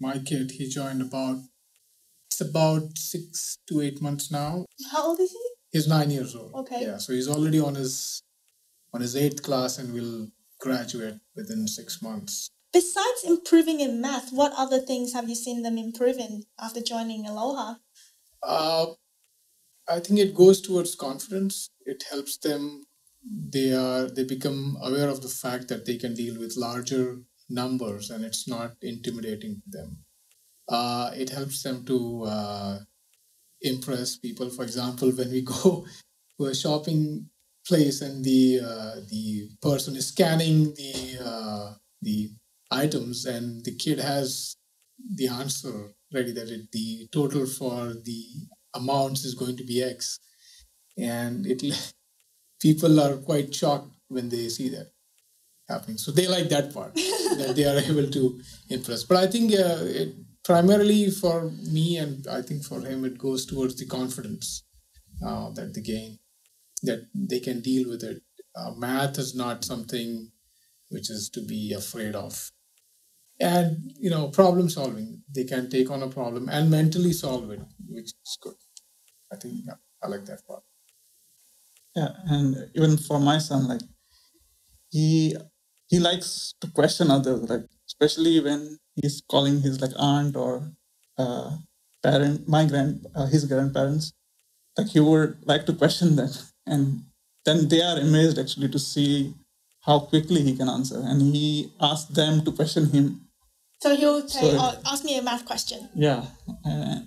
my kid, he joined about it's about six to eight months now. How old is he? He's nine years old. Okay. Yeah, so he's already on his on his eighth class and will graduate within six months. Besides improving in math, what other things have you seen them improving after joining Aloha? Uh, I think it goes towards confidence. It helps them. They are they become aware of the fact that they can deal with larger numbers and it's not intimidating to them. Uh, it helps them to uh, impress people. For example, when we go to a shopping place and the uh, the person is scanning the uh, the items and the kid has the answer ready that it, the total for the amounts is going to be X, and it people are quite shocked when they see that happening. So they like that part they are able to impress. But I think uh, it, primarily for me and I think for him, it goes towards the confidence uh, that they gain, that they can deal with it. Uh, math is not something which is to be afraid of. And you know, problem solving. They can take on a problem and mentally solve it, which is good. I think yeah, I like that part. Yeah, and even for my son, like he he likes to question others, like especially when he's calling his like aunt or uh, parent, my grand, uh, his grandparents. Like he would like to question them, and then they are amazed actually to see how quickly he can answer, and he asks them to question him. So he'll say, So- oh, ask me a math question. Yeah, uh,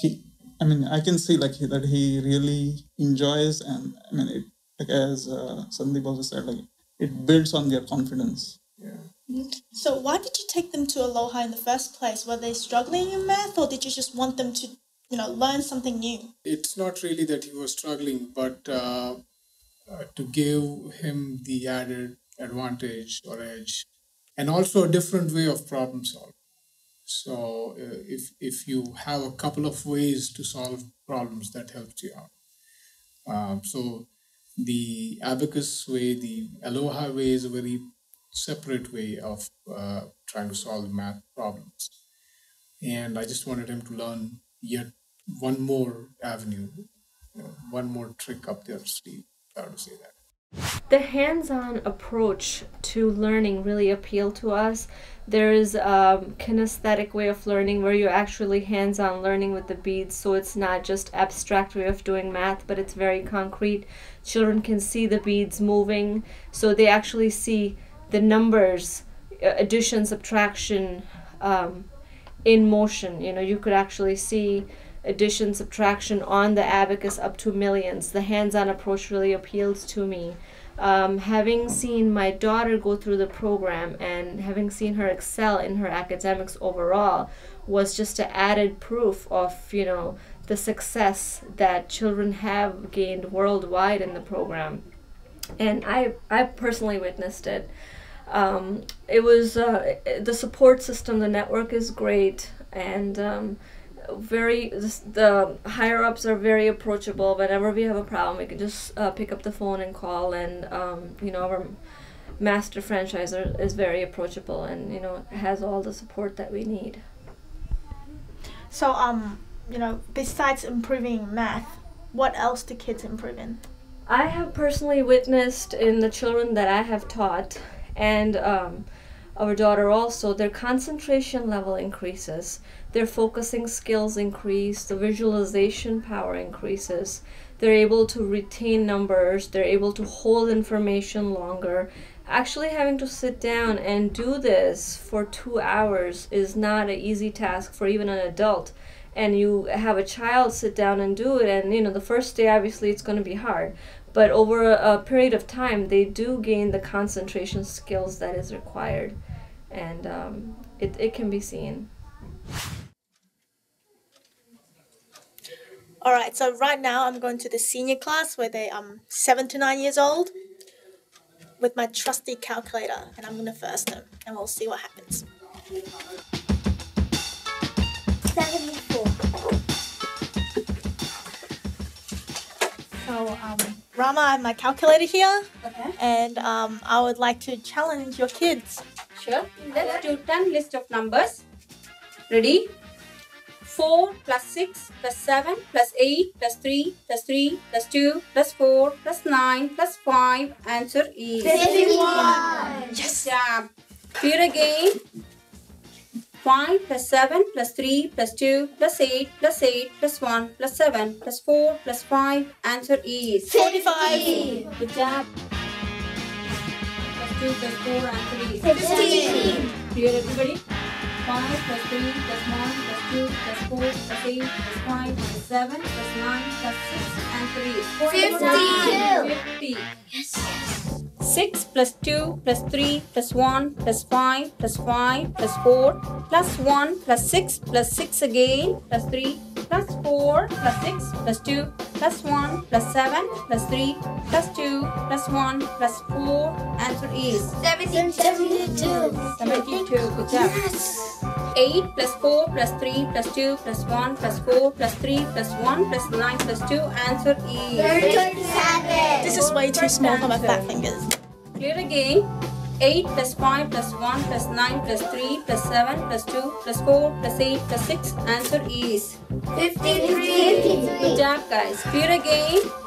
he. I mean, I can see like he, that he really enjoys, and I mean, it, like as uh, Sandeep also said, like it builds on their confidence. Yeah. So why did you take them to Aloha in the first place? Were they struggling in math or did you just want them to, you know, learn something new? it's not really that he was struggling, but uh, uh, to give him the added advantage or edge, and also a different way of problem solving. So uh, if if you have a couple of ways to solve problems, that helps you out. Um, so the abacus way, the aloha way is a very separate way of uh, trying to solve math problems. And I just wanted him to learn yet one more avenue, you know, one more trick up their sleeve. How to say that? The hands-on approach to learning really appealed to us. There's a kinesthetic way of learning where you're actually hands-on learning with the beads so it's not just abstract way of doing math but it's very concrete. Children can see the beads moving so they actually see the numbers uh, addition subtraction um, in motion. You know you could actually see addition subtraction on the abacus up to millions. The hands-on approach really appeals to me. Um, having seen my daughter go through the program and having seen her excel in her academics overall was just an added proof of you know the success that children have gained worldwide in the program. And i i personally witnessed it. Um, it was uh, the support system the network is great. And um, very the higher ups are very approachable whenever we have a problem we can just uh, pick up the phone and call and um, you know our master franchiser is very approachable and you know has all the support that we need So, um, you know, besides improving math, what else do kids improve in? I have personally witnessed in the children that I have taught, and um, our daughter also, their concentration level increases, their focusing skills increase, the visualization power increases, they're able to retain numbers, they're able to hold information longer. Actually, having to sit down and do this for two hours is not an easy task for even an adult and you have a child sit down and do it and you know the first day obviously it's going to be hard but over a, a period of time they do gain the concentration skills that is required and um, it, it can be seen All right, so right now I'm going to the senior class where they um seven to nine years old with my trusty calculator, and I'm gonna first them, and we'll see what happens. Seventy-four. Rama, I have my calculator here, Okay. and um, I would like to challenge your kids. Sure. Let's do 10 list of numbers. Ready? 4 plus 6 plus 7 plus 8 plus 3 plus 3 plus 2 plus 4 plus 9 plus 5. Answer is 51. Yes. job. Clear again. 5 plus 7 plus 3 plus 2 plus 8 plus 8 plus 1 plus 7 plus 4 plus 5. Answer is 45. Good job. Plus 2 plus 4. Answer is 15. Clear everybody? 5 plus 3 plus 1 plus 2 plus 4 plus 8 plus 5 plus 7 plus 9 plus 6. Answer is 52. 50. 6 plus 2 plus 3 plus 1 plus 5 plus 5 plus 4 plus 1 plus 6 plus 6 again plus 3 plus 4 plus 6 plus 2 plus 1 plus 7 plus 3 plus 2 plus 1 plus 4. Answer is 72. 72. Good job. 8 plus 4 plus 3 plus 2 plus 1 plus 4 plus 3 plus 1 plus 9 plus 2. Answer is 37. This is way too small for my fat fingers. Clear again. 8 plus 5 plus 1 plus 9 plus 3 plus 7 plus 2 plus 4 plus 8 plus 6. Answer is 53. Good job guys. Clear again.